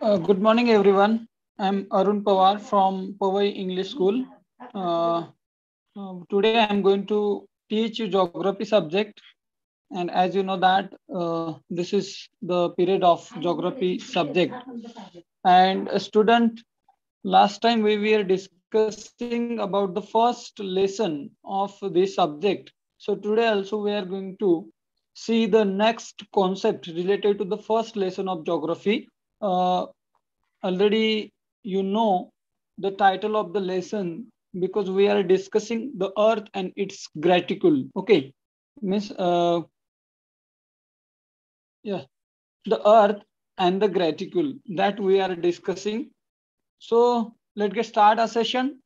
Uh, good morning, everyone. I'm Arun Pawar from Powai English School. Uh, uh, today, I'm going to teach you geography subject. And as you know that uh, this is the period of geography subject. And a student, last time we were discussing about the first lesson of this subject. So today also we are going to see the next concept related to the first lesson of geography. Uh, already you know the title of the lesson because we are discussing the earth and its graticule. Okay, means uh, yeah, the earth and the graticule that we are discussing. So let's get start a session.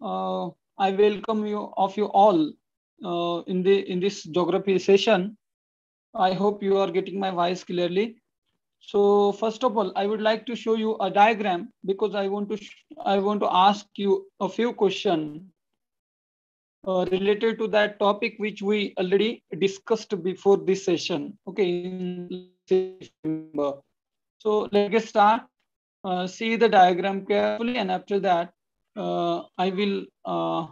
Uh, I welcome you of you all uh, in the in this geography session. I hope you are getting my voice clearly. So first of all, I would like to show you a diagram because I want to I want to ask you a few questions uh, related to that topic which we already discussed before this session. Okay. So let's start. Uh, see the diagram carefully and after that, uh, I will uh,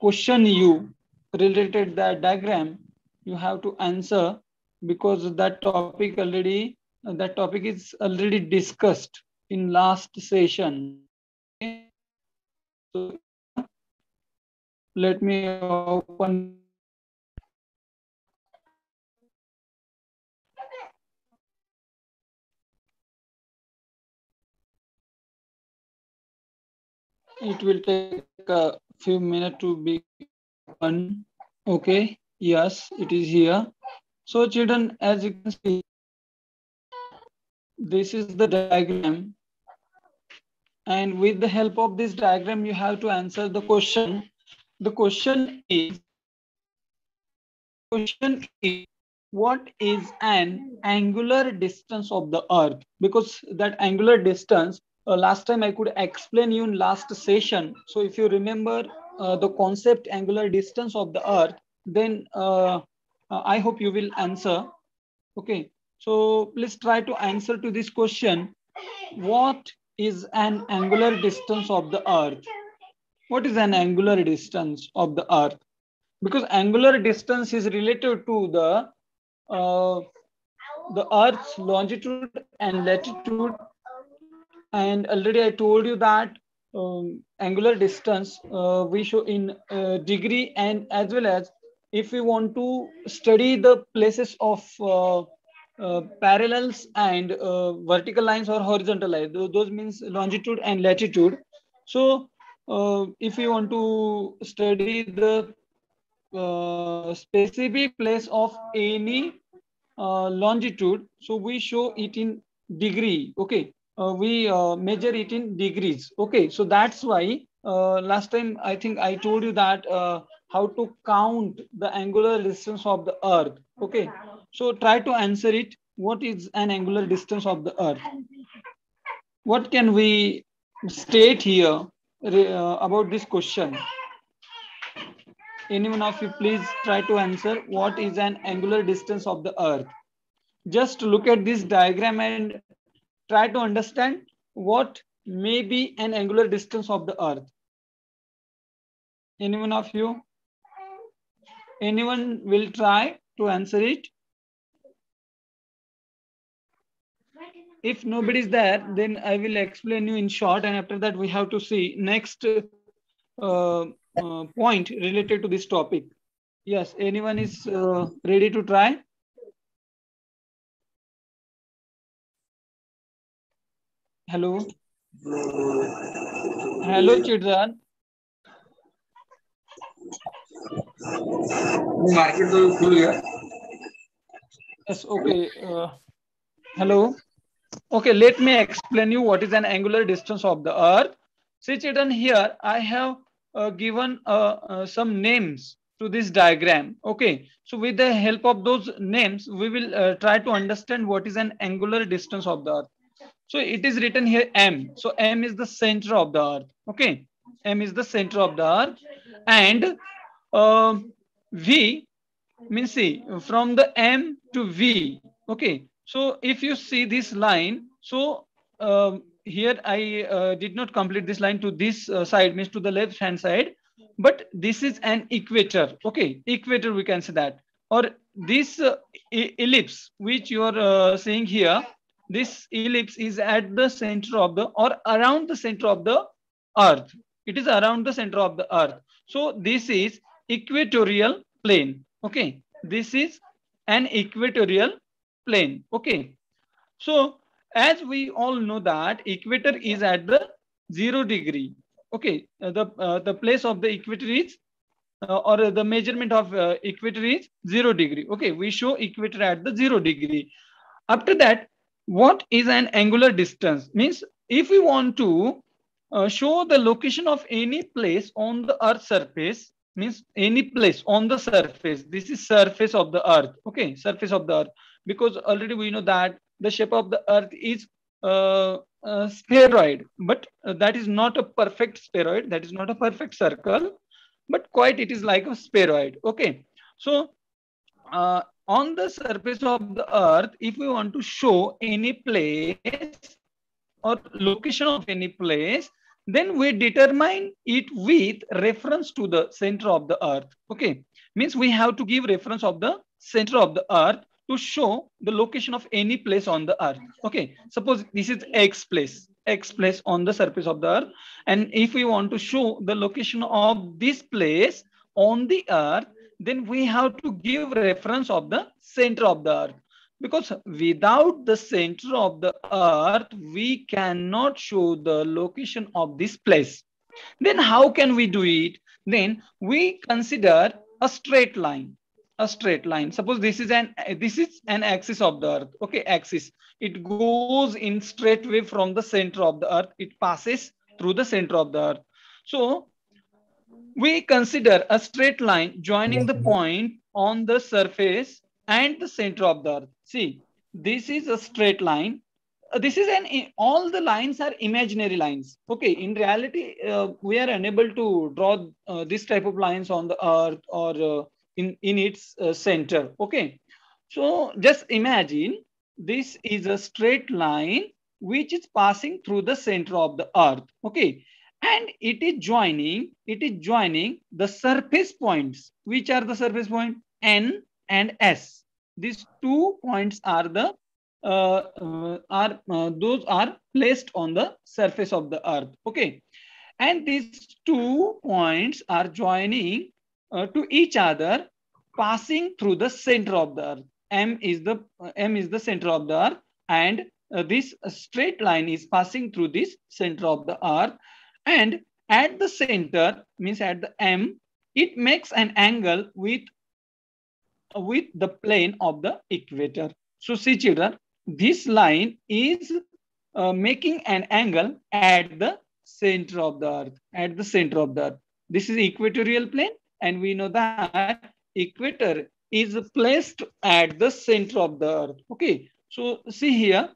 question you related that diagram. You have to answer because that topic already that topic is already discussed in last session. So let me open. It will take a few minutes to be open. Okay, yes, it is here. So children, as you can see, this is the diagram. And with the help of this diagram, you have to answer the question. The question is, question is, what is an angular distance of the earth? Because that angular distance, uh, last time I could explain you in last session. So if you remember uh, the concept angular distance of the earth, then uh, uh I hope you will answer. Okay. So please try to answer to this question. What is an angular distance of the earth? What is an angular distance of the earth? Because angular distance is related to the uh, the earth's longitude and latitude. And already I told you that um, angular distance uh, we show in uh, degree and as well as if we want to study the places of uh, uh, parallels and uh, vertical lines or horizontal lines. Those means longitude and latitude. So uh, if you want to study the uh, specific place of any uh, longitude, so we show it in degree. Okay, we measure it in degrees. Okay, so that's why last time I think I told you that how to count the angular distance of the Earth. Okay, so try to answer it. What is an angular distance of the Earth? What can we state here uh, about this question? Anyone of you please try to answer what is an angular distance of the earth? Just look at this diagram and try to understand what may be an angular distance of the earth. Anyone of you? Anyone will try to answer it? if nobody is there, then I will explain you in short. And after that, we have to see next uh, uh, point related to this topic. Yes, anyone is uh, ready to try? Hello. Hello, children. Yes, okay. Uh, hello. Okay, let me explain you what is an angular distance of the earth. See children here, I have uh, given uh, uh, some names to this diagram. Okay, so with the help of those names, we will uh, try to understand what is an angular distance of the earth. So it is written here M. So M is the center of the earth. Okay, M is the center of the earth. And uh, V means see from the M to V. Okay, so if you see this line, so um, here I uh, did not complete this line to this uh, side, means to the left hand side, but this is an equator. Okay, equator we can say that. Or this uh, ellipse which you are uh, seeing here, this ellipse is at the center of the or around the center of the earth. It is around the center of the earth. So this is equatorial plane. Okay, this is an equatorial plane. Okay. So as we all know that equator is at the zero degree. Okay. Uh, the, uh, the place of the equator is uh, or the measurement of uh, equator is zero degree. Okay. We show equator at the zero degree. After that, what is an angular distance? Means if we want to uh, show the location of any place on the earth surface, means any place on the surface. This is surface of the earth. Okay, surface of the earth because already we know that the shape of the earth is uh, uh, spheroid, but uh, that is not a perfect spheroid. That is not a perfect circle, but quite it is like a spheroid. Okay. So uh, on the surface of the earth, if we want to show any place or location of any place, then we determine it with reference to the center of the earth. Okay. Means we have to give reference of the center of the earth to show the location of any place on the earth. Okay, suppose this is X place, X place on the surface of the earth. And if we want to show the location of this place on the earth, then we have to give reference of the center of the earth. Because without the center of the earth, we cannot show the location of this place. Then how can we do it? Then we consider a straight line. A straight line. Suppose this is an this is an axis of the earth. Okay axis. It goes in straight way from the center of the earth. It passes through the center of the earth. So we consider a straight line joining the point on the surface and the center of the earth see this is a straight line uh, this is an all the lines are imaginary lines okay in reality uh, we are unable to draw uh, this type of lines on the earth or uh, in, in its uh, center. Okay. So just imagine this is a straight line which is passing through the center of the earth. Okay. And it is joining, it is joining the surface points. Which are the surface point? N and S. These two points are the uh, uh, are uh, those are placed on the surface of the earth. Okay. And these two points are joining uh, to each other passing through the center of the earth. M is the M is the center of the earth, and uh, this straight line is passing through this center of the earth. And at the center, means at the M, it makes an angle with, with the plane of the equator. So see children, this line is uh, making an angle at the center of the earth, at the center of the earth. This is equatorial plane and we know that equator is placed at the center of the earth. Okay, so see here,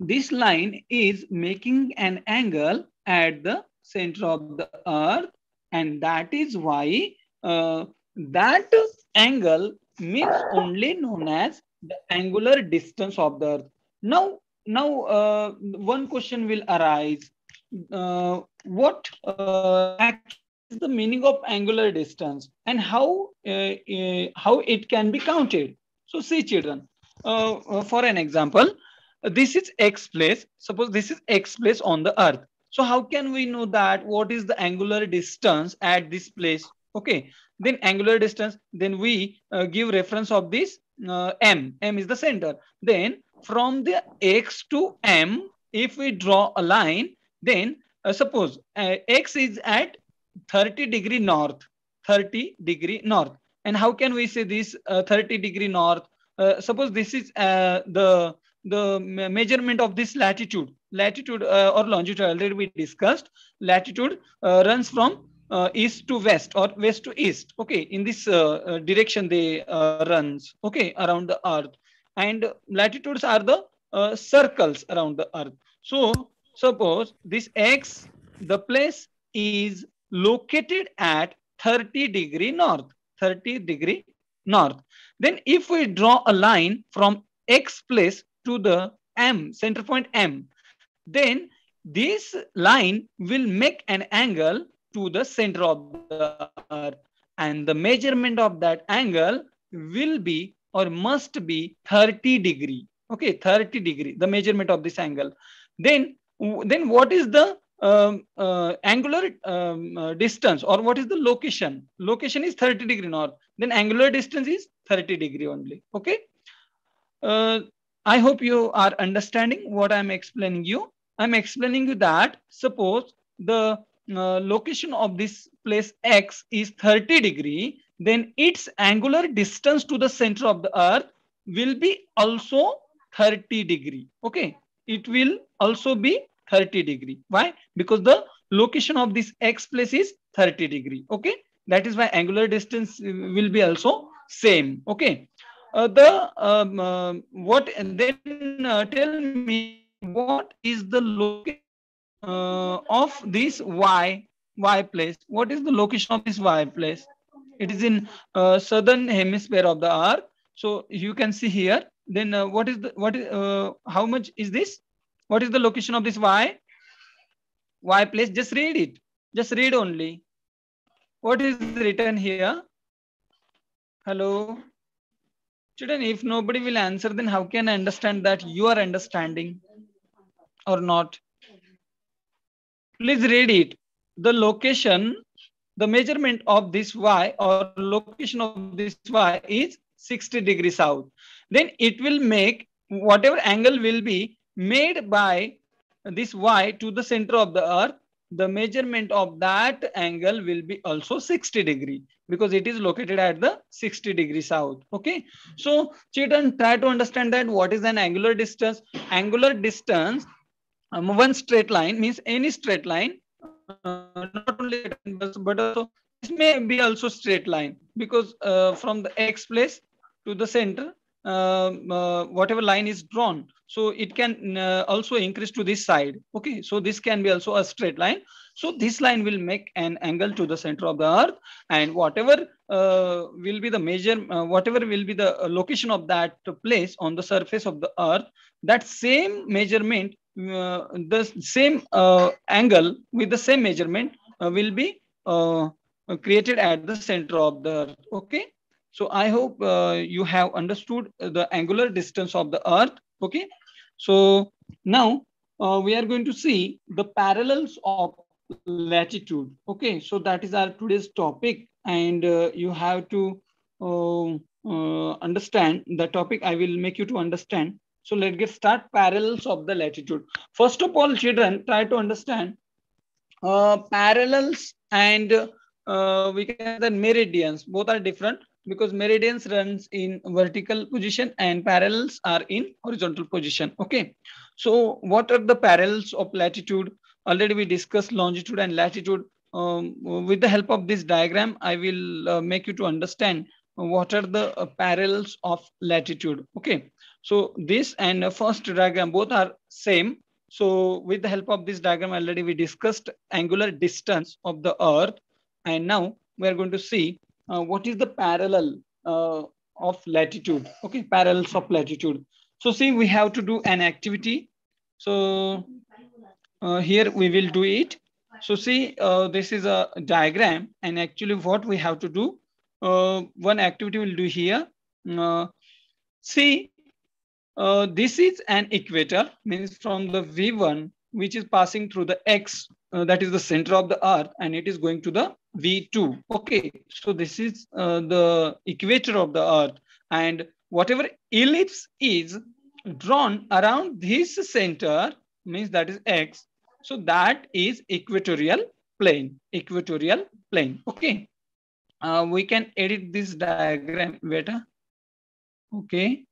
this line is making an angle at the center of the earth and that is why uh, that angle means only known as the angular distance of the earth. Now, now uh, one question will arise. Uh, what uh, is the meaning of angular distance and how, uh, uh, how it can be counted? So see children, uh, for an example, this is x place. Suppose this is x place on the earth. So how can we know that what is the angular distance at this place? Okay, then angular distance, then we give reference of this uh, m. m is the center. Then from the x to m if we draw a line then uh, suppose uh, x is at 30 degree north 30 degree north. And how can we say this uh, 30 degree north? Uh, suppose this is uh, the the measurement of this latitude. Latitude or longitude already we discussed. Latitude runs from uh, east to west or west to east okay in this uh, uh, direction they uh, runs okay around the earth. And latitudes are the uh, circles around the earth. So suppose this x the place is located at 30 degree north 30 degree north. Then if we draw a line from x place to the m center point m then this line will make an angle to the center of the earth. And the measurement of that angle will be or must be 30 degree. Okay 30 degree the measurement of this angle. Then then what is the um, uh, angular um, uh, distance or what is the location? Location is 30 degree north. Then angular distance is 30 degree only. Okay? Uh, i hope you are understanding what i'm explaining you. I'm explaining you that suppose the uh, location of this place x is 30 degree, then its angular distance to the center of the earth will be also 30 degree. Okay. It will also be 30 degree. Why? Because the location of this x place is 30 degree. Okay. That is why angular distance will be also same. Okay. Uh, the um, uh, what and then uh, tell me what is the location uh, of this y y place what is the location of this y place? It is in uh, southern hemisphere of the earth. So you can see here. Then uh, what is the what is uh, how much is this? What is the location of this y? Y place just read it. Just read only. What is written here? Hello? Children if nobody will answer then how can i understand that you are understanding or not please read it. The location, the measurement of this y or location of this y is 60 degrees south. Then it will make whatever angle will be made by this y to the center of the earth, the measurement of that angle will be also 60 degree because it is located at the 60 degree south. Okay. So children try to understand that what is an angular distance. Angular distance um, one straight line means any straight line uh, not only but also this may be also straight line because uh, from the x place to the center um, uh, whatever line is drawn. So it can uh, also increase to this side. Okay so this can be also a straight line. So this line will make an angle to the center of the earth and whatever uh, will be the measure uh, whatever will be the location of that place on the surface of the earth that same measurement the same uh, angle with the same measurement uh, will be created at the center of the earth. Okay. So I hope you have understood the angular distance of the earth. Okay. So now we are going to see the parallels of latitude. Okay. So that is our today's topic and you have to uh, understand the topic i will make you to understand so let's get start parallels of the latitude. First of all, children, try to understand uh, parallels and uh, we can the meridians both are different because meridians runs in vertical position and parallels are in horizontal position. Okay. So what are the parallels of latitude? Already we discussed longitude and latitude. Um, with the help of this diagram i will uh, make you to understand what are the uh, parallels of latitude. Okay so this and uh, first diagram both are same. So with the help of this diagram already we discussed angular distance of the earth. And now we are going to see uh, what is the parallel uh, of latitude okay? Parallels of latitude. So see we have to do an activity. So uh, here we will do it. So see uh, this is a diagram. And actually what we have to do uh, one activity we'll do here uh, this is an equator means from the v1 which is passing through the x that is the center of the earth and it is going to the V2. Okay, so this is uh, the equator of the earth and whatever ellipse is drawn around this center means that is X. So that is equatorial plane, equatorial plane. Okay, uh, we can edit this diagram better. Okay,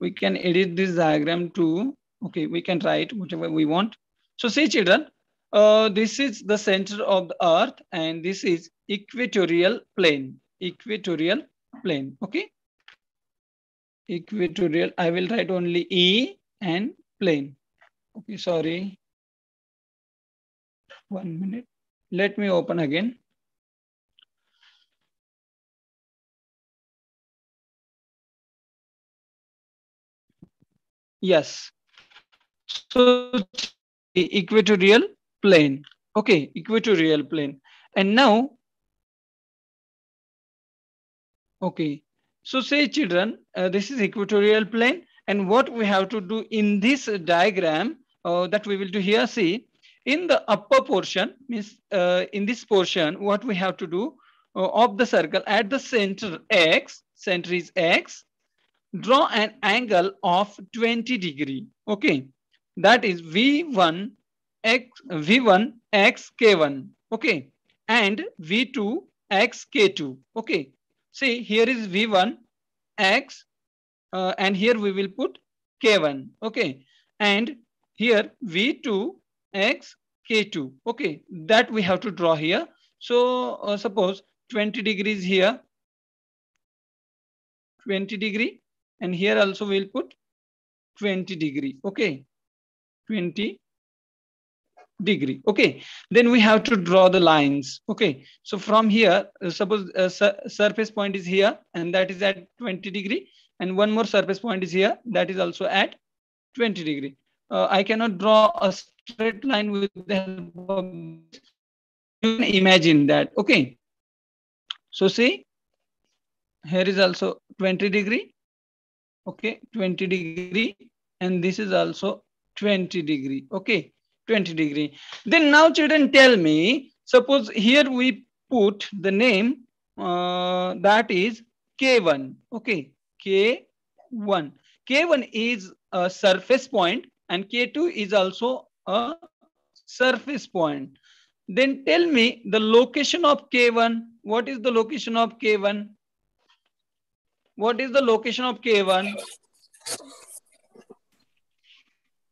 we can edit this diagram too. Okay, we can write whatever we want. So see children, uh, this is the center of the earth and this is equatorial plane. Equatorial plane. Okay. Equatorial. I will write only E and plane. Okay, sorry. One minute. Let me open again. Yes. So equatorial plane. Okay, equatorial plane. And now, okay, so say children, uh, this is equatorial plane. And what we have to do in this diagram uh, that we will do here, see, in the upper portion, means uh, in this portion, what we have to do uh, of the circle at the center x, center is x, draw an angle of 20 degree. Okay, that is V1 x v1 x k1 okay. And v2 x k2 okay. See here is v1 x uh, and here we will put k1 okay. And here v2 x k2 okay. That we have to draw here. So uh, suppose 20 degrees here. 20 degree and here also we'll put 20 degree okay? 20 degree okay? Then we have to draw the lines okay? So from here uh, suppose uh, su surface point is here and that is at 20 degree. And one more surface point is here that is also at 20 degree. Uh, i cannot draw a straight line with the help of you can imagine that okay? So see here is also 20 degree okay 20 degree and this is also 20 degree okay 20 degree. Then now children tell me, suppose here we put the name uh, that is K1. Okay, K1. K1 is a surface point and K2 is also a surface point. Then tell me the location of K1. What is the location of K1? What is the location of K1?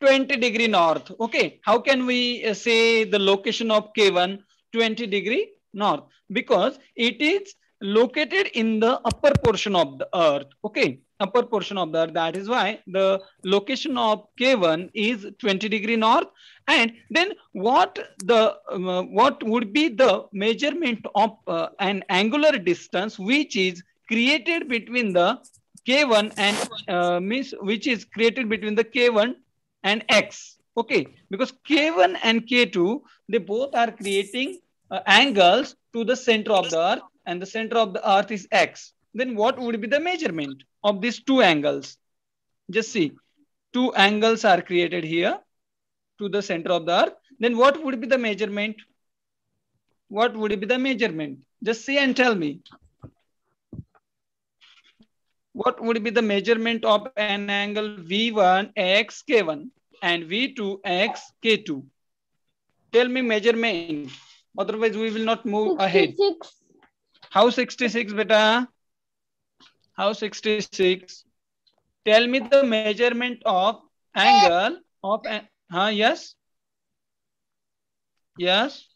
20 degree north. Okay, how can we uh, say the location of K1 20 degree north? Because it is located in the upper portion of the earth. Okay, upper portion of the earth. That is why the location of K1 is 20 degree north. And then what the uh, what would be the measurement of uh, an angular distance which is created between the K1 and uh, means which is created between the K1 and x. Okay, because K1 and K2, they both are creating uh, angles to the center of the earth and the center of the earth is x. Then what would be the measurement of these two angles? Just see, two angles are created here to the center of the earth. Then what would be the measurement? What would be the measurement? Just see and tell me. What would be the measurement of an angle V1 x K1? and V2 x K2. Tell me measurement. Otherwise, we will not move 66. ahead. How 66, beta? How 66? Tell me the measurement of angle of, huh, yes? Yes.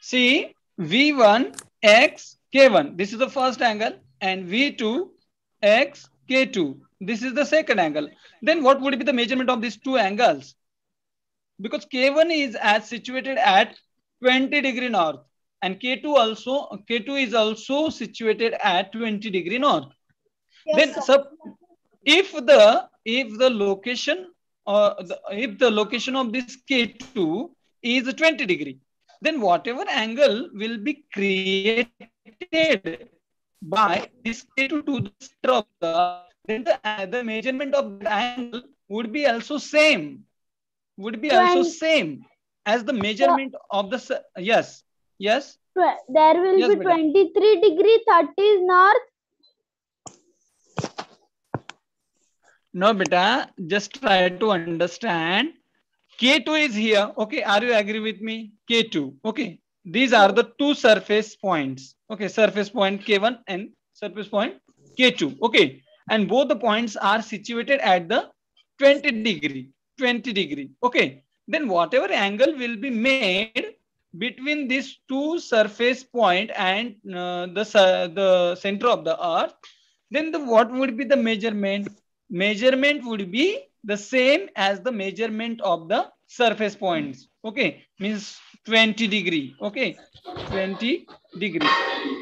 See, V1 x K1. This is the first angle and V2 x K2. This is the second angle. Then what would be the measurement of these two angles? Because K1 is as situated at 20 degree north and K2 also K2 is also situated at 20 degree north. Yes, then if the if the location uh, the, if the location of this K2 is 20 degree, then whatever angle will be created by this K2 to the center of the, then the, uh, the measurement of the angle would be also same, would be 20. also same as the measurement of the, yes, yes. There will yes, be 23 degree 30 north No, beta, just try to understand. K2 is here. Okay, are you agree with me? K2. Okay, these are the two surface points. Okay, surface point K1 and surface point K2. Okay, and both the points are situated at the 20 degree. 20 degree. Okay, then whatever angle will be made between these two surface point and uh, the, uh, the center of the earth, then the, what would be the measurement? measurement would be the same as the measurement of the surface points. Okay, means 20 degree. Okay, 20 degree.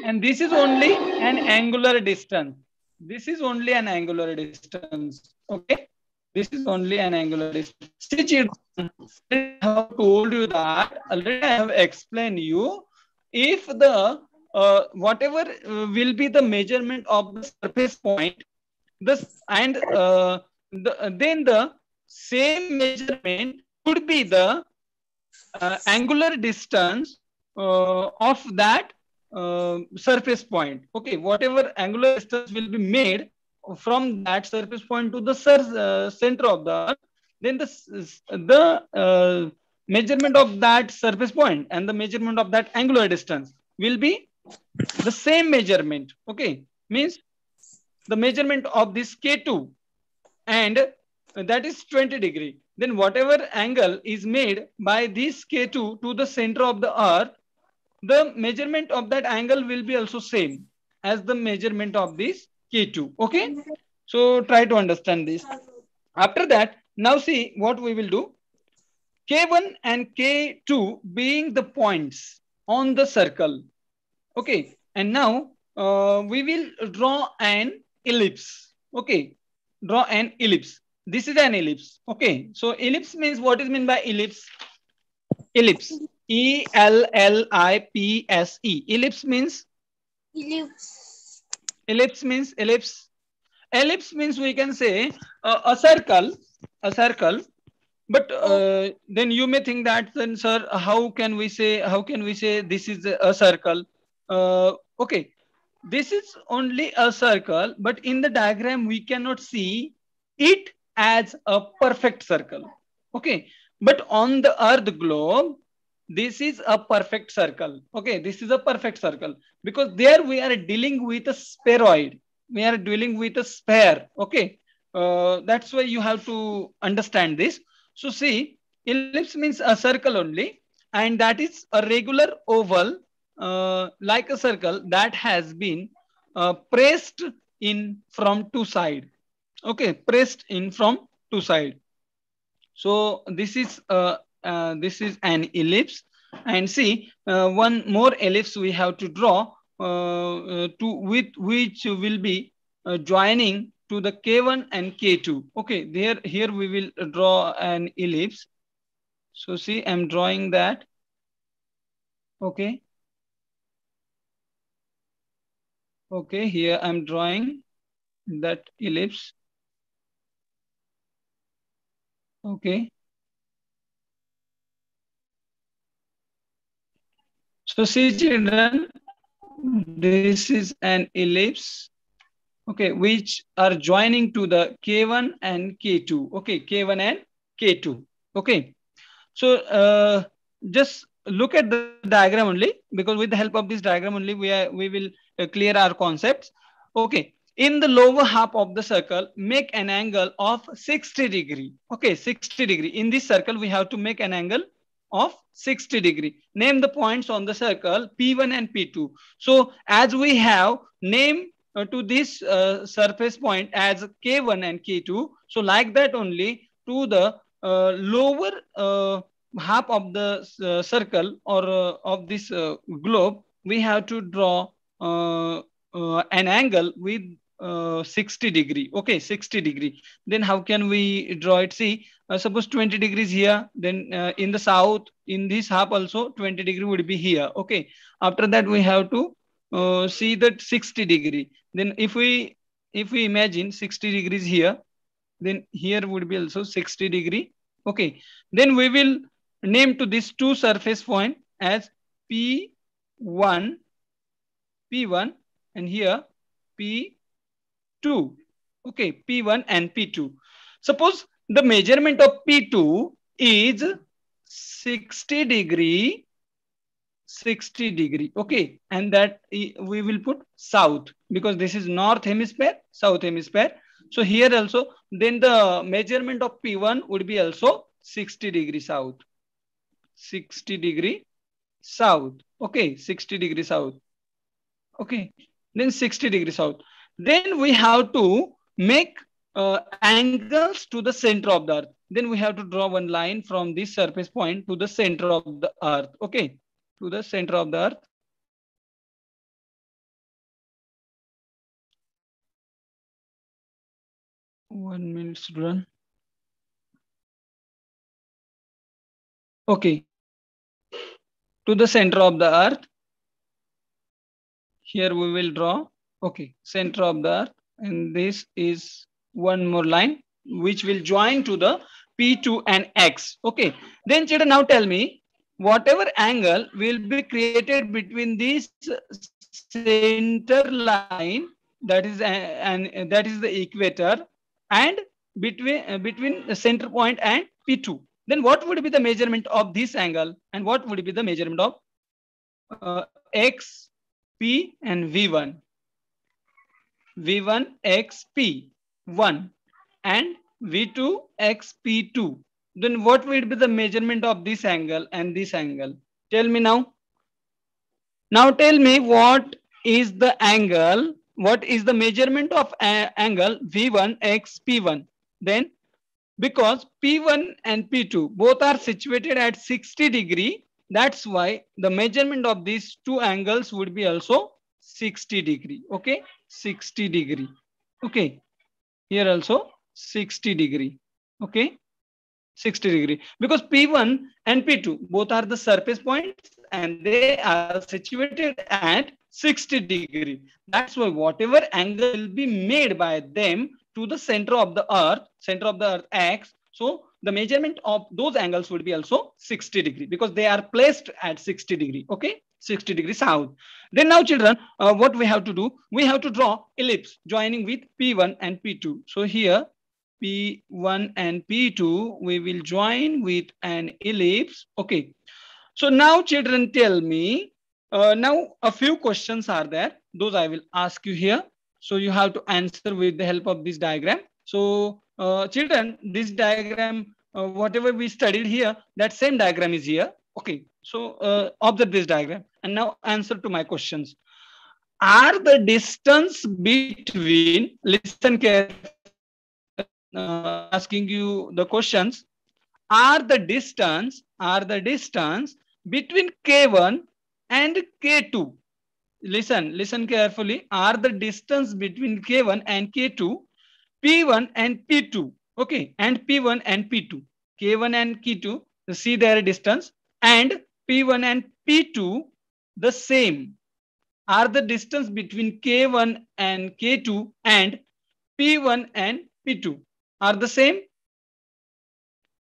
And this is only an angular distance. This is only an angular distance. Okay, this is only an angular distance. I have told you that already I have explained you if the uh, whatever uh, will be the measurement of the surface point this and uh, the, then the same measurement could be the uh, angular distance uh, of that uh, surface point. Okay, whatever angular distance will be made from that surface point to the uh, center of the then the, the uh, measurement of that surface point and the measurement of that angular distance will be the same measurement. Okay, means the measurement of this K2 and that is 20 degree. Then whatever angle is made by this K2 to the center of the earth, the measurement of that angle will be also same as the measurement of this K2. Okay. So try to understand this. After that, now see what we will do. K1 and K2 being the points on the circle. Okay. And now uh, we will draw an ellipse. Okay, draw an ellipse. This is an ellipse. Okay, so ellipse means what is meant by ellipse? Ellipse. E L L I P S E. Ellipse means? Ellipse. Ellipse means ellipse. Ellipse means we can say uh, a circle, a circle. But uh, then you may think that then, sir, how can we say, how can we say this is a circle? Uh, okay, this is only a circle, but in the diagram, we cannot see it as a perfect circle. Okay. But on the earth globe, this is a perfect circle. Okay. This is a perfect circle because there we are dealing with a spheroid. We are dealing with a sphere. Okay. Uh, that's why you have to understand this. So see, ellipse means a circle only and that is a regular oval uh, like a circle that has been uh, pressed in from two side. Okay, pressed in from two side. So this is uh, uh, this is an ellipse, and see uh, one more ellipse we have to draw uh, to with which will be joining to the K1 and K2. Okay, there here we will draw an ellipse. So see, I'm drawing that. Okay. Okay, here I'm drawing that ellipse. Okay. So see children, this is an ellipse, okay, which are joining to the K1 and K2. Okay, K1 and K2. Okay. So uh, just look at the diagram only because with the help of this diagram only we are we will clear our concepts. Okay. In the lower half of the circle, make an angle of 60 degree. Okay, 60 degree. In this circle, we have to make an angle of 60 degree. Name the points on the circle P1 and P2. So as we have name uh, to this uh, surface point as K1 and K2. So like that only to the uh, lower uh, half of the uh, circle or uh, of this globe, we have to draw an angle with uh, 60 degree. Okay 60 degree. Then how can we draw it? See uh, suppose 20 degrees here then uh, in the south in this half also 20 degree would be here. Okay after that we have to uh, see that 60 degree. Then if we if we imagine 60 degrees here then here would be also 60 degree. Okay then we will name to this two surface point as p1 p1 and here p 2. Okay, P1 and P2. Suppose the measurement of P2 is 60 degree, 60 degree. Okay, and that we will put south because this is north hemisphere, south hemisphere. So here also, then the measurement of P1 would be also 60 degree south. 60 degree south. Okay, 60 degree south. Okay, then 60 degree south. Then we have to make uh, angles to the center of the earth. Then we have to draw one line from this surface point to the center of the earth. Okay, to the center of the earth. One minute, run. Okay. To the center of the earth. Here we will draw Okay, center of the earth. And this is one more line which will join to the P2 and X. Okay, then children now tell me whatever angle will be created between this center line that is and that is the equator and between uh, between the center point and P2. Then what would be the measurement of this angle and what would be the measurement of uh, X, P and V1? V1 x P1 and V2 x P2. Then what will be the measurement of this angle and this angle? Tell me now. Now tell me what is the angle, what is the measurement of angle V1 x P1. Then because P1 and P2 both are situated at 60 degree, that's why the measurement of these two angles would be also 60 degree. Okay. 60 degree. Okay. Here also 60 degree. Okay. 60 degree because P1 and P2 both are the surface points and they are situated at 60 degree. That's why whatever angle will be made by them to the center of the earth, center of the earth X. So the measurement of those angles would be also 60 degree because they are placed at 60 degree. Okay. 60 degree south. Then now children, uh, what we have to do? We have to draw ellipse joining with P1 and P2. So here P1 and P2, we will join with an ellipse. Okay. So now children tell me, uh, now a few questions are there. Those I will ask you here. So you have to answer with the help of this diagram. So uh, children, this diagram, uh, whatever we studied here, that same diagram is here. Okay. So uh, observe this diagram and now answer to my questions. Are the distance between, listen carefully, uh, asking you the questions, are the distance, are the distance between K1 and K2? Listen, listen carefully. Are the distance between K1 and K2, P1 and P2? Okay, and P1 and P2. K1 and K2, see their distance and P1 and P2 the same? Are the distance between K1 and K2 and P1 and P2 are the same?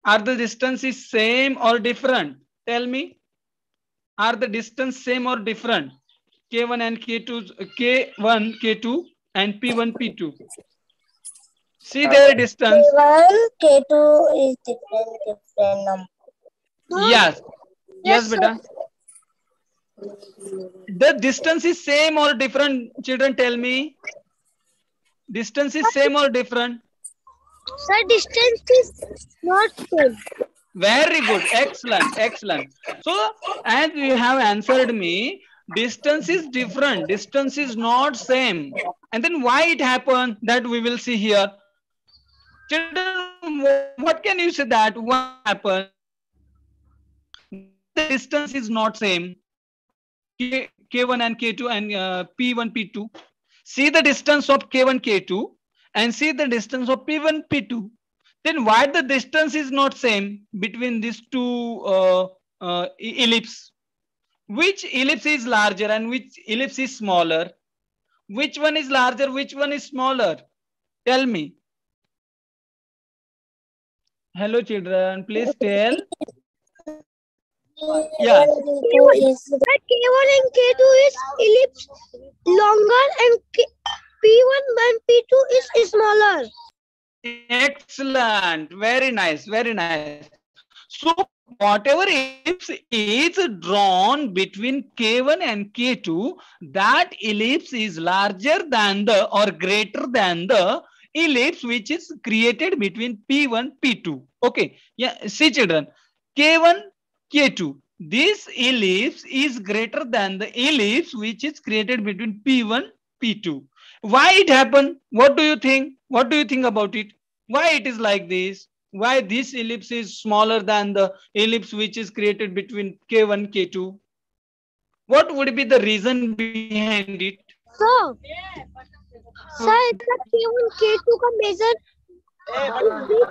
Are the distances same or different? Tell me. Are the distance same or different? K1 and K2, K1, K2 and P1, P2. See their distance. K1, K2 is different, different number. Yes. Yes, Yes, beta. The distance is same or different? Children, tell me. Distance is same or different? Sir, distance is not same. Very good. Excellent. Excellent. So, as you have answered me, distance is different. Distance is not same. And then why it happened that we will see here. Children, what can you say that? What happened? The distance is not same. K, K1 and K2 and uh, P1, P2. See the distance of K1, K2 and see the distance of P1, P2 then why the distance is not same between these two uh, uh, ellipse which ellipse is larger and which ellipse is smaller which one is larger which one is smaller tell me hello children. Please tell. Yeah. K1 and K2 is ellipse longer and K, P1 and P2 is smaller. excellent. Very nice very nice. So whatever ellipse is drawn between k1 and k2 that ellipse is larger than the or greater than the ellipse which is created between p1 p2 okay yeah see children k1 k2 this ellipse is greater than the ellipse which is created between p1 p2 why it happened what do you think? What do you think about it? Why it is like this? Why this ellipse is smaller than the ellipse which is created between k1 k2 what would be the reason behind it? So, sir, the K1 K2 का measure is big.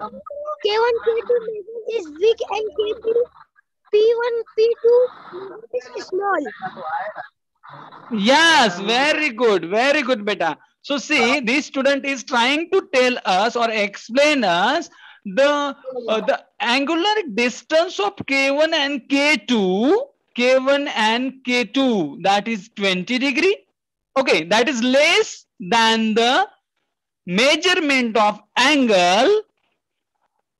K1 K2 measure is big and K2 P1 P2 is small. Yes, very good, very good, beta. So see, this student is trying to tell us or explain us the uh, the angular distance of k1 and k2, k1 and k2, that is 20 degree. Okay, that is less than the measurement of angle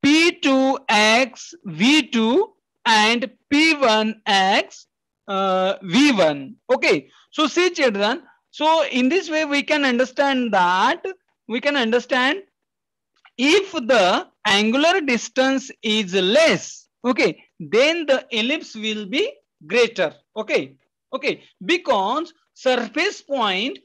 P2x V2 and P1x uh, V1. Okay. So see children. So in this way we can understand that we can understand if the angular distance is less, okay, then the ellipse will be greater. Okay. Okay. Because surface point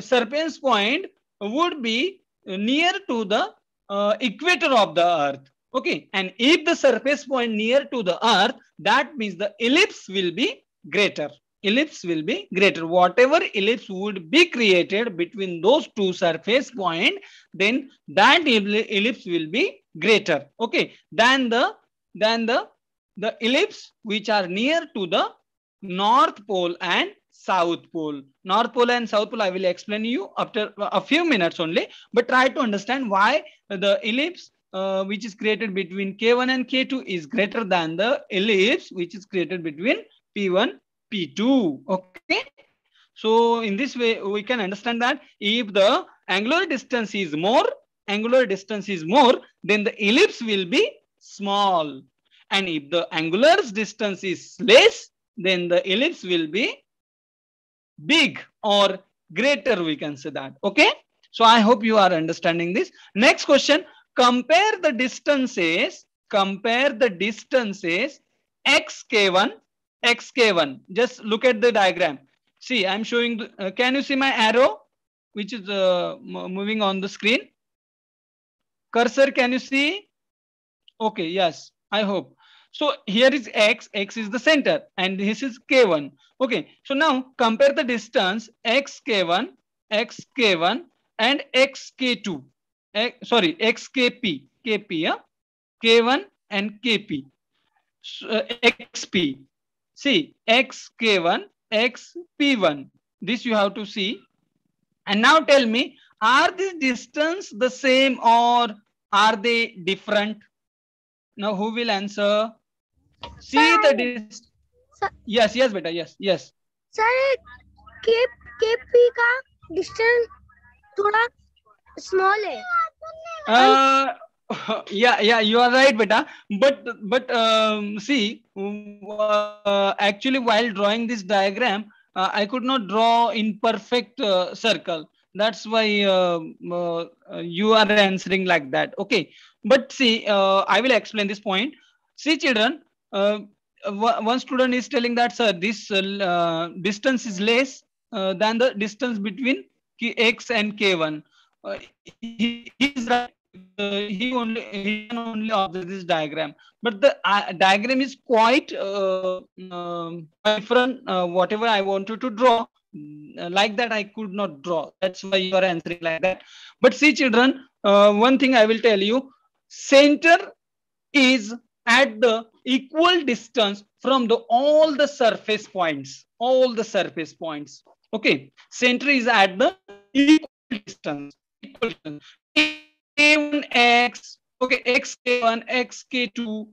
surface point would be near to the uh, equator of the earth. Okay. And if the surface point near to the earth, that means the ellipse will be greater. Ellipse will be greater. Whatever ellipse would be created between those two surface point, then that ellipse will be greater. Okay. Than the than the the ellipse which are near to the north pole and south pole. North pole and south pole i will explain you after a few minutes only but try to understand why the ellipse uh, which is created between k1 and k2 is greater than the ellipse which is created between p1 p2 okay? So in this way we can understand that if the angular distance is more angular distance is more then the ellipse will be small. And if the angular distance is less then the ellipse will be big or greater we can say that. Okay? So i hope you are understanding this. Next question. Compare the distances compare the distances xk1 xk1 just look at the diagram. See i'm showing the, uh, can you see my arrow which is uh, moving on the screen? Cursor can you see? Okay yes i hope. So here is x, x is the center and this is k1. Okay, so now compare the distance xk1, xk1 and xk2. X, sorry, xkp, kp, yeah? k1 and kp. So, uh, xp. See, xk1, xp1. This you have to see. And now tell me, are these distance the same or are they different? Now who will answer? See the distance. Yes, yes, beta. Yes, yes. Sir के KP का distance थोड़ा small है Uh, yeah, yeah, you are right, beta. But but um, see, uh, actually, while drawing this diagram, uh, I could not draw in perfect uh, circle. That's why uh, uh, you are answering like that. Okay. But see, uh, I will explain this point. See, children, one student is telling that, sir, this distance is less than the distance between x and k1. he is right. Uh, he only he can only observe this diagram. But the uh, diagram is quite uh, um, different uh, whatever i wanted to draw. Uh, like that i could not draw. That's why you are answering like that. But see children uh, one thing i will tell you. Center is at the equal distance from the all the surface points all the surface points. Okay center is at the equal distance, equal distance. K1x, okay, xk1, xk2,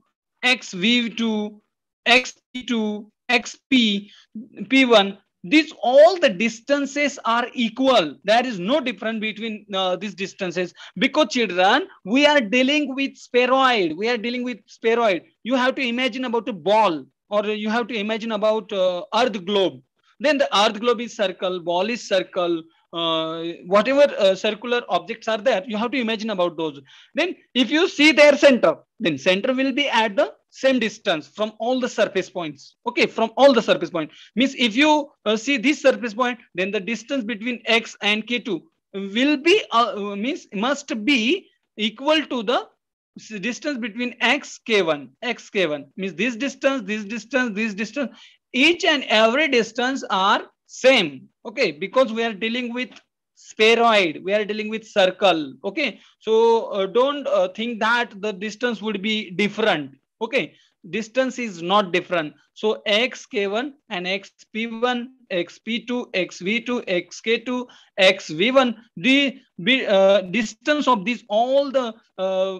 xv2, xp2, xp, p1, these all the distances are equal. There is no difference between uh, these distances. Because children we are dealing with spheroid. We are dealing with spheroid. You have to imagine about a ball or you have to imagine about uh, earth globe. Then the earth globe is circle ball is circle uh, whatever uh, circular objects are there, you have to imagine about those. Then if you see their center, then center will be at the same distance from all the surface points. Okay, from all the surface point. Means if you uh, see this surface point, then the distance between x and k2 will be, uh, means must be equal to the distance between x k1 x k1 means this distance this distance this distance each and every distance are same okay because we are dealing with spheroid we are dealing with circle okay so uh, don't uh, think that the distance would be different okay distance is not different. So x k1 and x p1 x p2 x v2 x k2 x v1 the uh, distance of these all the uh,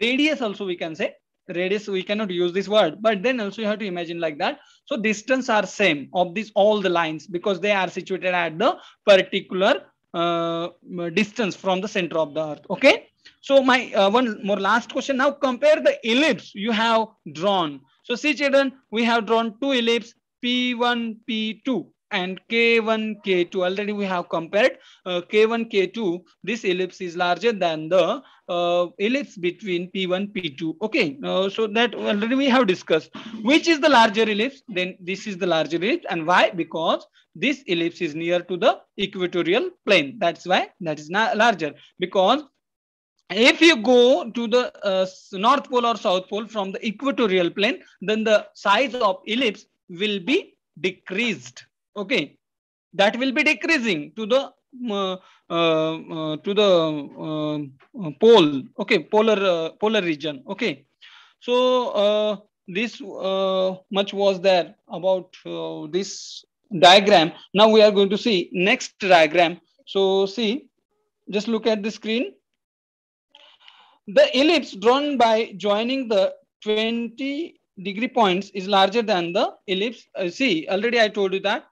radius also we can say. Radius we cannot use this word but then also you have to imagine like that. So distance are same of these all the lines because they are situated at the particular uh, distance from the center of the earth. Okay so my uh, one more last question now compare the ellipse you have drawn so see children we have drawn two ellipse p1 p2 and K1, K2. Already we have compared uh, K1, K2. This ellipse is larger than the uh, ellipse between P1, P2. Okay, uh, so that already we have discussed. Which is the larger ellipse? Then this is the larger ellipse. And why? Because this ellipse is near to the equatorial plane. That's why that is larger. Because if you go to the uh, north pole or south pole from the equatorial plane, then the size of ellipse will be decreased. Okay? That will be decreasing to the uh, uh, uh to the uh, pole. Okay? Polar uh, polar region. Okay? So this much was there about this diagram. Now we are going to see next diagram. So see just look at the screen the ellipse drawn by joining the 20 degree points is larger than the ellipse uh, see already i told you that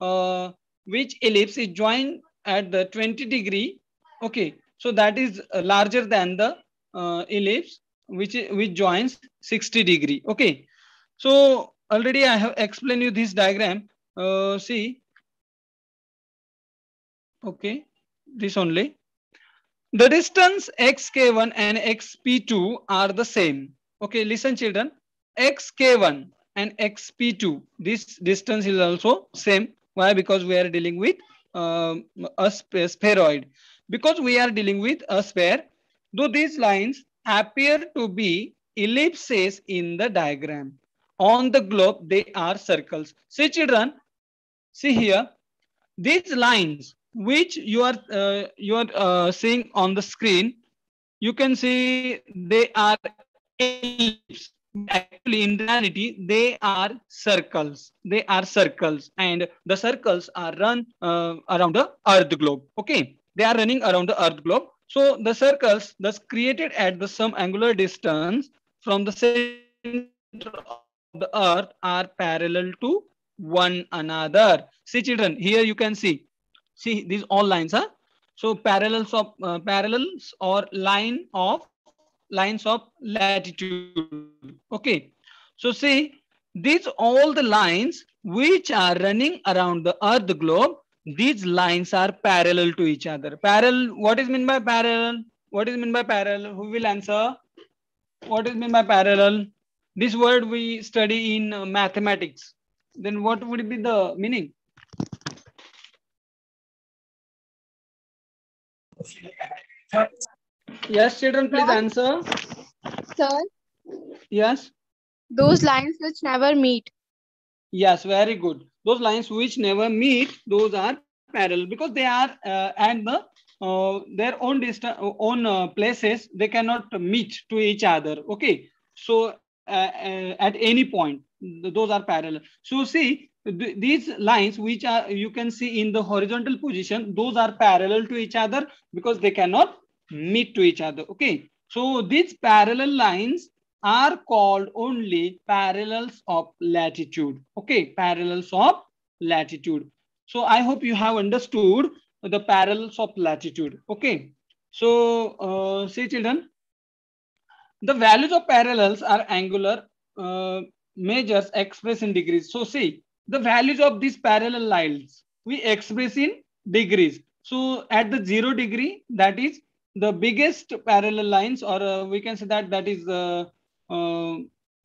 uh, which ellipse is joined at the 20 degree. Okay, so that is uh, larger than the uh, ellipse which which joins 60 degree. Okay, so already I have explained you this diagram. Uh, see, okay, this only. The distance xk1 and xp2 are the same. Okay, listen children. xk1 and xp2, this distance is also same. Why? Because we are dealing with um, a spheroid. Because we are dealing with a sphere, though these lines appear to be ellipses in the diagram. On the globe, they are circles. See children, see here, these lines which you are uh, you are uh, seeing on the screen, you can see they are ellipses actually in reality they are circles. They are circles and the circles are run uh, around the earth globe okay? They are running around the earth globe. So the circles thus created at the some angular distance from the center of the earth are parallel to one another. See children here you can see see these all lines huh? So parallels of uh, parallels or line of lines of latitude. Okay. So see these all the lines which are running around the earth globe these lines are parallel to each other. Parallel what is mean by parallel? What is mean by parallel? Who will answer? What is mean by parallel? This word we study in uh, mathematics. Then what would be the meaning yes children please answer Sir, yes those lines which never meet. Yes, very good. Those lines which never meet, those are parallel because they are uh, at the uh, their own distance, own uh, places. They cannot meet to each other. Okay, so uh, uh, at any point, those are parallel. So see these lines which are you can see in the horizontal position, those are parallel to each other because they cannot meet to each other. Okay, so these parallel lines are called only parallels of latitude. Okay, parallels of latitude. So I hope you have understood the parallels of latitude. Okay, so uh, see children, the values of parallels are angular uh, measures expressed in degrees. So see, the values of these parallel lines we express in degrees. So at the zero degree, that is the biggest parallel lines, or uh, we can say that that is the uh,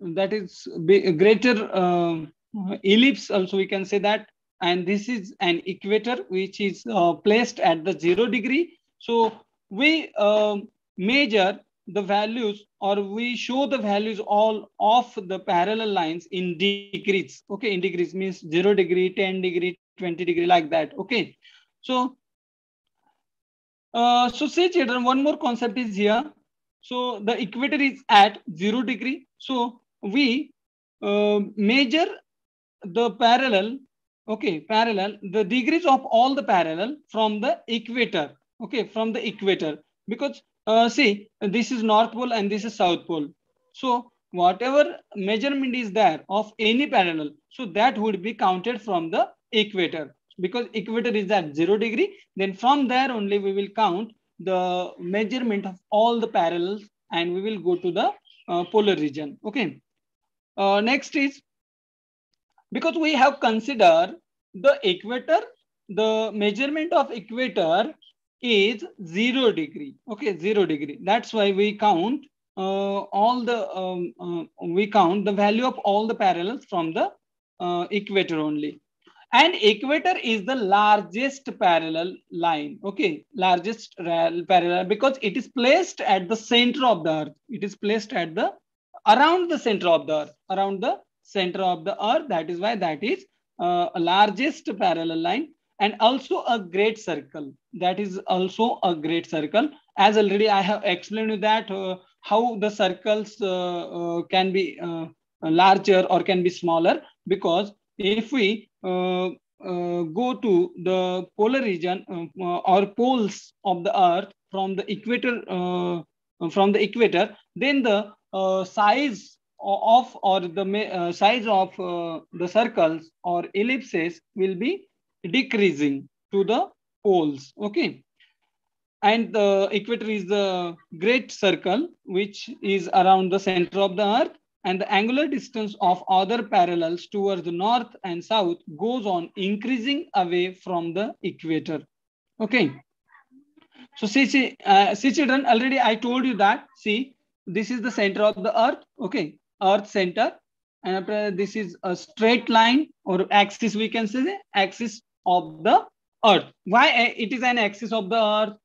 that is greater uh, ellipse also we can say that and this is an equator which is uh, placed at the zero degree so we measure the values or we show the values all of the parallel lines in degrees. Okay in degrees means 0 degree 10 degree 20 degree like that. Okay so uh, so say children one more concept is here. So the equator is at zero degree. So we uh, measure the parallel, okay, parallel, the degrees of all the parallel from the equator, okay, from the equator. Because uh, see, this is North Pole and this is South Pole. So whatever measurement is there of any parallel, so that would be counted from the equator. Because equator is at zero degree, then from there only we will count the measurement of all the parallels and we will go to the uh, polar region. Okay. Uh, next is because we have considered the equator, the measurement of equator is zero degree. Okay, zero degree. That's why we count uh, all the um, uh, we count the value of all the parallels from the uh, equator only. And equator is the largest parallel line. Okay largest parallel because it is placed at the center of the earth. It is placed at the around the center of the earth. Around the center of the earth that is why that is uh, largest parallel line and also a great circle. That is also a great circle. As already i have explained you that uh, how the circles uh, uh can be uh, larger or can be smaller because if we uh, go to the polar region or poles of the earth from the equator from the equator then the size of or the size of the circles or ellipses will be decreasing to the poles okay and the equator is the great circle which is around the center of the earth and the angular distance of other parallels towards the north and south goes on increasing away from the equator. Okay. So see, see, uh, see children, already I told you that, see, this is the center of the earth, okay, earth center. And after this is a straight line or axis, we can say axis of the earth. Why uh, it is an axis of the earth?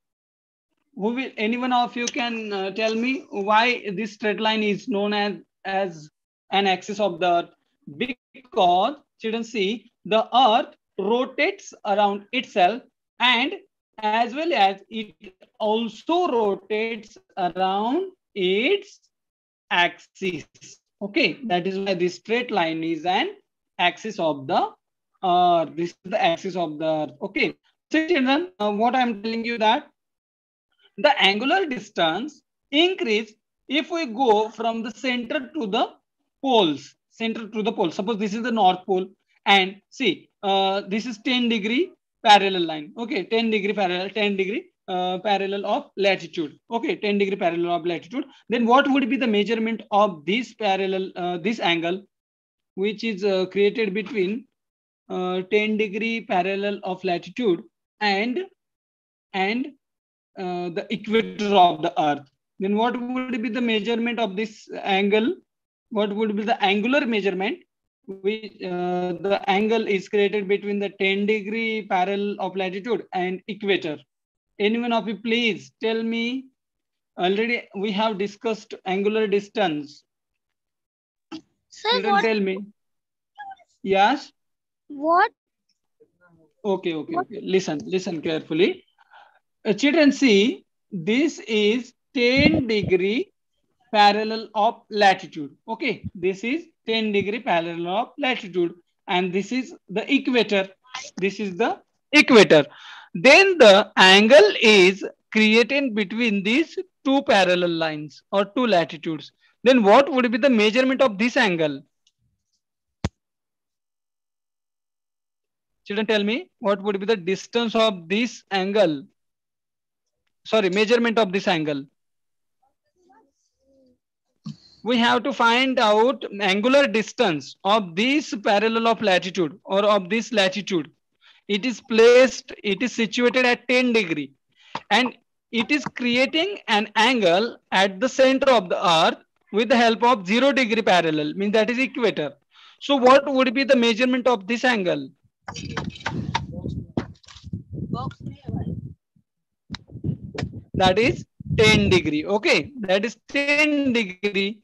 Who will, anyone of you can uh, tell me why this straight line is known as as an axis of the earth because children see the earth rotates around itself and as well as it also rotates around its axis okay that is why this straight line is an axis of the earth this is the axis of the earth okay so children uh, what i'm telling you that the angular distance increase if we go from the center to the poles, center to the pole, suppose this is the North Pole and see, uh, this is 10 degree parallel line. Okay, 10 degree parallel, 10 degree. uh, parallel of latitude. Okay, 10 degree parallel of latitude. Then what would be the measurement of this parallel, uh, this angle, which is uh, created between uh, 10 degree parallel of latitude and and uh, the equator of the earth. Then what would be the measurement of this angle? What would be the angular measurement? Which uh, the angle is created between the 10 degree parallel of latitude and equator anyone of you please tell me already we have discussed angular distance Sir, children what? tell me yes What? okay okay okay. Listen listen carefully. Uh, children see this is 10 degree parallel of latitude. Okay this is 10 degree parallel of latitude and this is the equator. This is the equator. Then the angle is created between these two parallel lines or two latitudes. Then what would be the measurement of this angle children tell me what would be the distance of this angle? Sorry measurement of this angle. We have to find out angular distance of this parallel of latitude or of this latitude. It is placed it is situated at 10 degree and it is creating an angle at the center of the earth with the help of 0 degree parallel means that is equator. So what would be the measurement of this angle that is 10 degree okay? That is 10 degree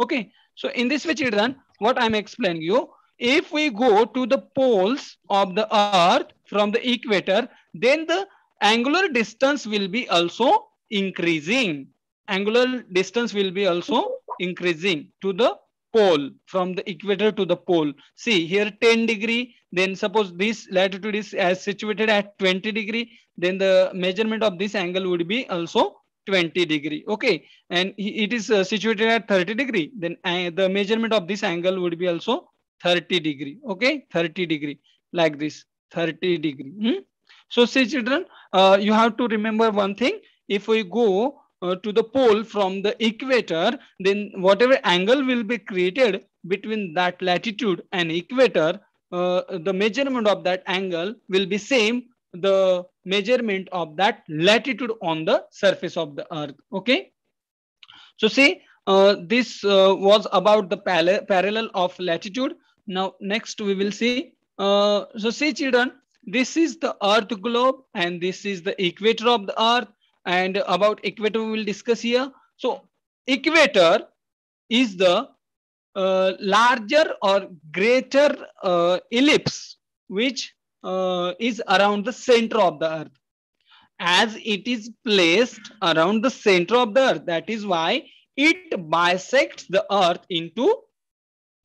okay? So in this way children what i'm explaining you if we go to the poles of the earth from the equator then the angular distance will be also increasing. Angular distance will be also increasing to the pole from the equator to the pole. See here 10 degree then suppose this latitude is as situated at 20 degree then the measurement of this angle would be also 20 degree okay? And it is uh, situated at 30 degree then uh, the measurement of this angle would be also 30 degree okay? 30 degree like this 30 degree hmm? so see children uh, you have to remember one thing. If we go uh, to the pole from the equator then whatever angle will be created between that latitude and equator the measurement of that angle will be same the measurement of that latitude on the surface of the earth okay? So see uh, this uh, was about the parallel of latitude. Now next we will see uh, so see children this is the earth globe and this is the equator of the earth and about equator we will discuss here. So equator is the uh, larger or greater uh, ellipse which uh, is around the center of the earth. As it is placed around the center of the earth that is why it bisects the earth into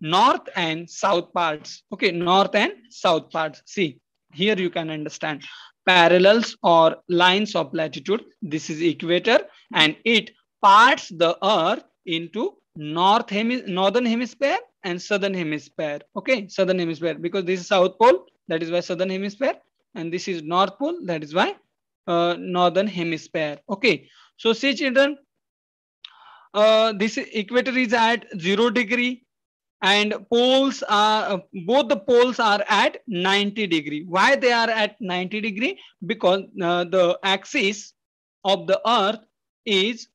north and south parts. Okay north and south parts. See here you can understand. Parallels or lines of latitude. This is equator and it parts the earth into north hemi northern hemisphere and southern hemisphere. Okay southern hemisphere because this is south pole that is why southern hemisphere and this is north pole that is why uh, northern hemisphere. Okay so see children uh, this equator is at zero degree and poles are both the poles are at 90 degree. Why they are at 90 degree? Because uh, the axis of the earth is uh, uh,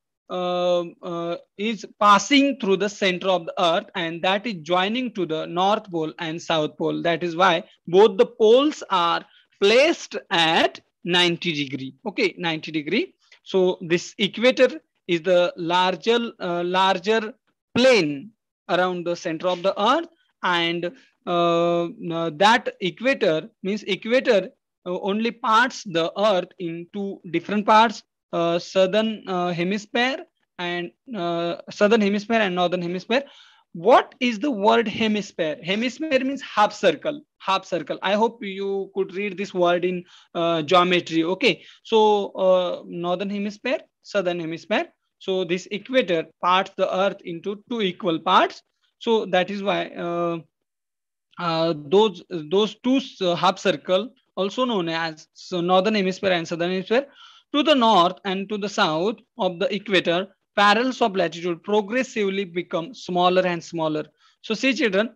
is passing through the center of the earth and that is joining to the north pole and south pole. That is why both the poles are placed at 90 degree. Okay 90 degree. So this equator is the larger uh, larger plane around the center of the earth and uh, uh, that equator means equator uh, only parts the earth into different parts. uh, southern uh, hemisphere and southern hemisphere and northern hemisphere. What is the word hemisphere? Hemisphere means half circle half circle. I hope you could read this word in geometry. Okay. So northern hemisphere southern hemisphere. So this equator parts the earth into two equal parts. So that is why uh, uh, those those two half circle, also known as so northern hemisphere and southern hemisphere. To the north and to the south of the equator, parallels of latitude progressively become smaller and smaller. So see children,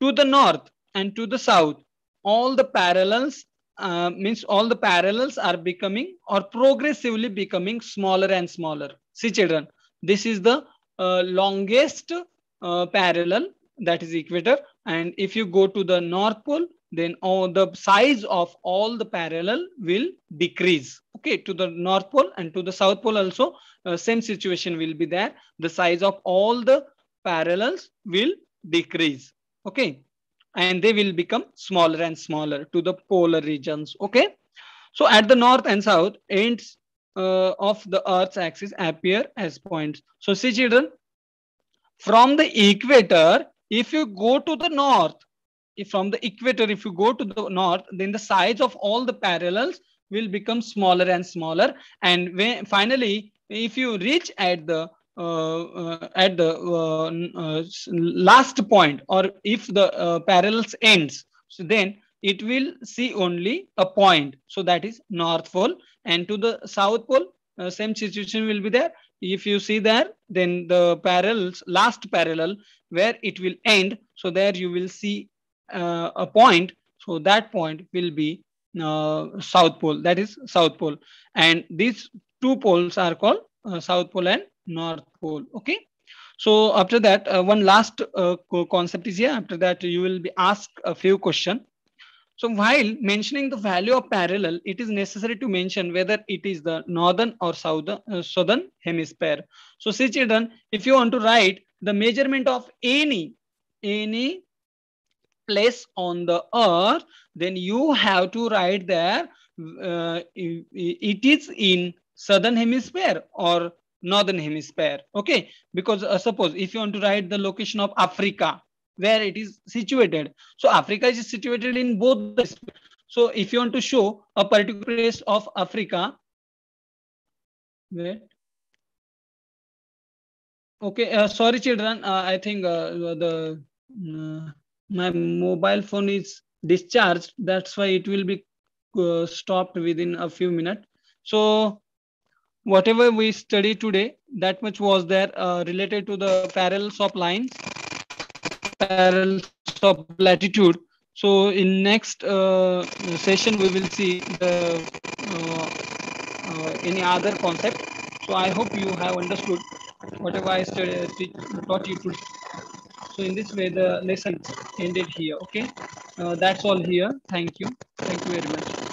to the north and to the south, all the parallels uh, means all the parallels are becoming or progressively becoming smaller and smaller. See children, this is the uh, longest uh, parallel that is equator. And if you go to the North Pole, then all the size of all the parallel will decrease. Okay, to the North Pole and to the South Pole also, uh, same situation will be there. The size of all the parallels will decrease. Okay, and they will become smaller and smaller to the polar regions. Okay. So at the north and south ends uh, of the earth's axis appear as points. So see children, from the equator, if you go to the north, if from the equator, if you go to the north, then the size of all the parallels will become smaller and smaller. And when, finally, if you reach at the uh, uh, at the uh, last point or if the parallels ends so then it will see only a point. So that is north pole. And to the south pole uh, same situation will be there. If you see there then the parallels last parallel where it will end so there you will see uh, a point. So that point will be uh, south pole that is south pole and these two poles are called south pole and North Pole. Okay. So after that, uh, one last uh, concept is here. After that, you will be asked a few questions. So while mentioning the value of parallel, it is necessary to mention whether it is the northern or southern, uh, southern hemisphere. So see children, if you want to write the measurement of any, any place on the earth, then you have to write there, uh, it is in southern hemisphere or northern hemisphere okay? Because uh, suppose if you want to write the location of africa where it is situated. So africa is situated in both the so if you want to show a particular place of africa where? Okay uh, sorry children uh, i think uh, the uh, my mobile phone is discharged that's why it will be uh, stopped within a few minutes so whatever we study today, that much was there uh, related to the parallels of lines, parallels of latitude. So in next uh, session, we will see the uh, uh any other concept. So I hope you have understood whatever I studied, taught you today. So in this way, the lesson ended here. Okay, uh, that's all here. Thank you. Thank you very much.